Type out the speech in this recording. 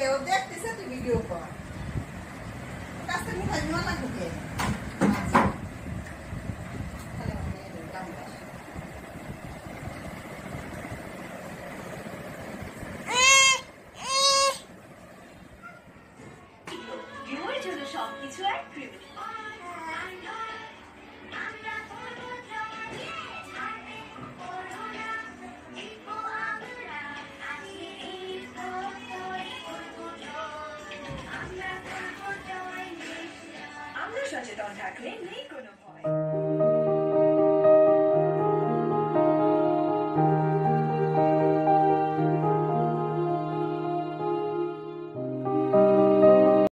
কেউ দেখতেছে তুই ভিডিও কর। কাছে মোবাইল নেওয়া লাগবে সবকিছু আর Kripi such a don't act.